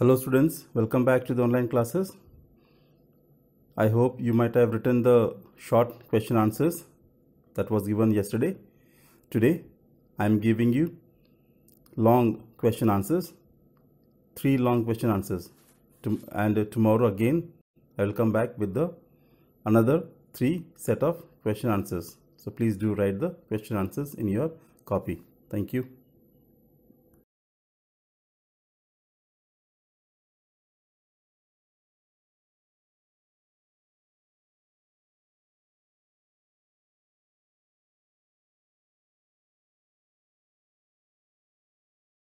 Hello students, welcome back to the online classes. I hope you might have written the short question answers that was given yesterday. Today I am giving you long question answers, three long question answers. and tomorrow again I will come back with the another three set of question answers. So please do write the question answers in your copy. Thank you.